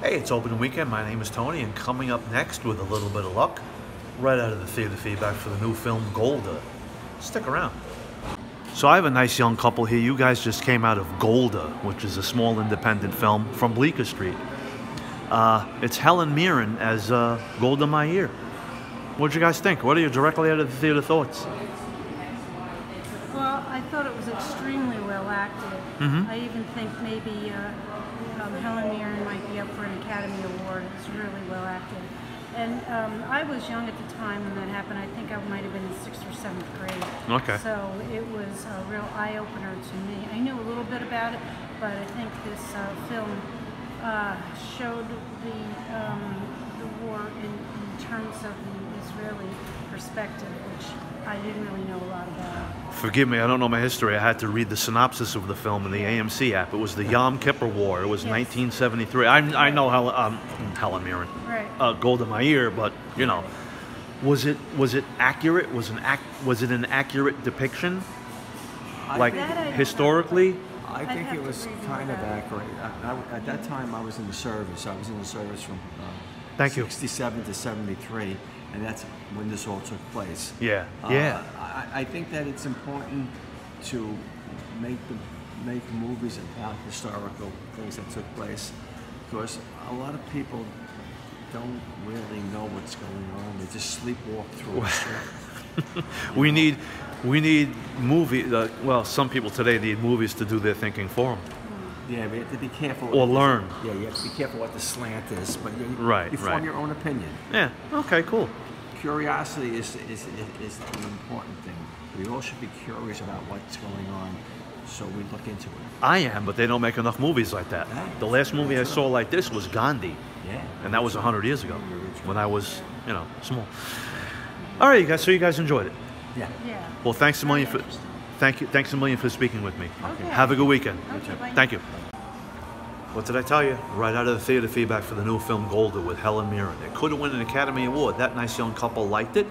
Hey, it's opening weekend. My name is Tony, and coming up next with a little bit of luck, right out of the theater feedback for the new film Golda. Stick around. So I have a nice young couple here. You guys just came out of Golda, which is a small independent film from Bleecker Street. Uh, it's Helen Mirren as uh, Golda Meir. What'd you guys think? What are your directly out of the theater thoughts? I thought it was extremely well acted. Mhm. I even think maybe uh, um, Helen Mirren might be up for an Academy Award. It was really well acted. And um, I was young at the time when that happened. I think I might have been in sixth or seventh grade. Okay. So it was a real eye opener to me. I knew a little bit about it, but I think this uh, film uh, showed the um, the war in, in terms of the Israeli perspective, which I didn't really know a lot about. Forgive me, I don't know my history. I had to read the synopsis of the film in the AMC app. It was the Yom Kippur War. It was Yes. 1973. I, I know Helen, um, Helen Mirren, Right. uh, Golda Meir, but you know, was it was it accurate? Was an ac- was it an accurate depiction? Like I don't historically? I think it was kind of accurate. I, I- at that time, I was in the service. I was in the service from uh, Thank you. 67 to 73, and that's when this all took place. Yeah, Uh, yeah. I, I think that it's important to make the, make movies about historical things that took place, because a lot of people don't really know what's going on. They just sleepwalk through it. We need we need movie. Uh, well, some people today need movies to do their thinking for them. Yeah, but you have to be careful. Or what- learn. Yeah, you have to be careful what the slant is, but you, Right, you form right. your own opinion. Yeah. Okay. Cool. Curiosity is, is, is, is an important thing. We all should be curious about what's going on, so we look into it. I am, but they don't make enough movies like that. The last movie I saw like this was Gandhi. Yeah. and that was 100 years ago when I was, you know, small. All right, you guys. So you guys enjoyed it. Yeah. Yeah. Well, thanks a Very million for interesting. Thank you. Thanks a million for speaking with me. Okay. Have a good weekend. Okay. Thank you. What did I tell you? Right out of the theater feedback for the new film Golda with Helen Mirren. It could have won an Academy Award. That nice young couple liked it.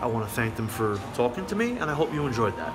I want to thank them for talking to me, and I hope you enjoyed that.